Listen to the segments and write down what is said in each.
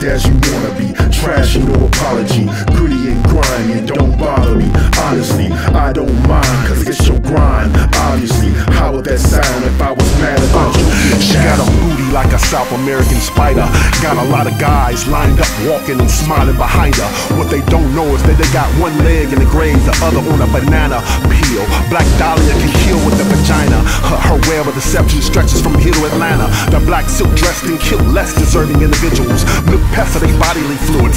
just as you wanna be. Trash no apology. Gritty and grimy, don't bother me. Honestly, I don't mind, cause it's your grind. Obviously, how would that sound if I was mad about you? She got a booty like a South American spider. Got a lot of guys lined up, walking and smiling behind her. What they don't know is that they got one leg in the grave, the other on a banana peel. Black Dahlia can heal with the vagina. Her, web of deception stretches from here to Atlanta. The black silk dressed and kill less deserving individuals. Pest of their bodily fluids.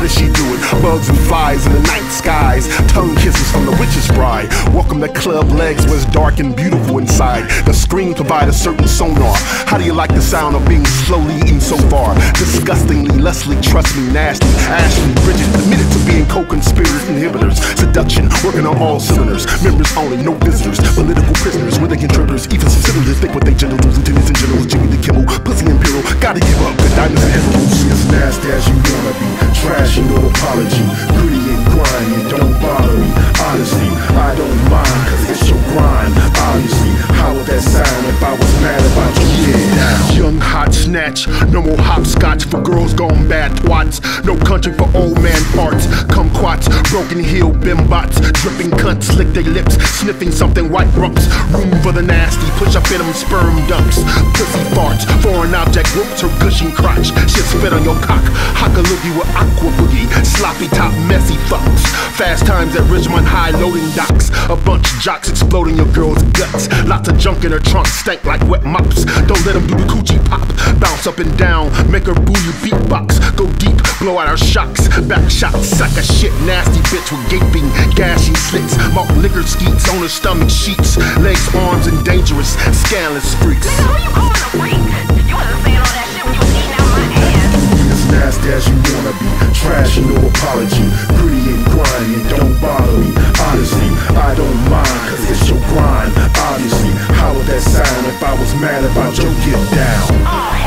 How does she do it? Bugs and flies in the night skies. Tongue kisses from the witch's bride. Welcome to Club Legs where it's dark and beautiful inside. The screen provide a certain sonar. How do you like the sound of being slowly eaten so far? Disgustingly, Leslie, trust me, nasty. Ashley, Bridget, admitted to being co-conspirators, inhibitors. Seduction, working on all cylinders. Members only, no visitors. Political prisoners, with the contributors. Even some senators think what they generals, lieutenants and generals. Snatch, no more hopscotch for girls gone bad twats. No country for old man parts. Kumquats, broken heel bimbots, dripping cunts, lick their lips, sniffing something white rumps. Room for the nasty, push up in them sperm dumps. Pussy farts, foreign object whoops her gushing crotch. Shit spit on your cock, hock a loogie with aqua boogie. Sloppy top, messy fucks. Fast times at Ridgemont High loading docks. A bunch of jocks exploding your girl's guts. Lots of junk in her trunk, stank like wet mops. Don't let them do the coochie pop. Bounce up and down, make her boo you beatbox. Go deep, blow out her shocks. Back shots, suck a shit, nasty bitch with gaping, gashing slits. Malt liquor skeets on her stomach sheets. Legs, arms, and dangerous, scandalous freaks. Who you calling a freak? No apology. Gritty and grinding don't bother me. Honestly, I don't mind, cause it's your grind. Obviously, how would that sound if I was mad about your get down?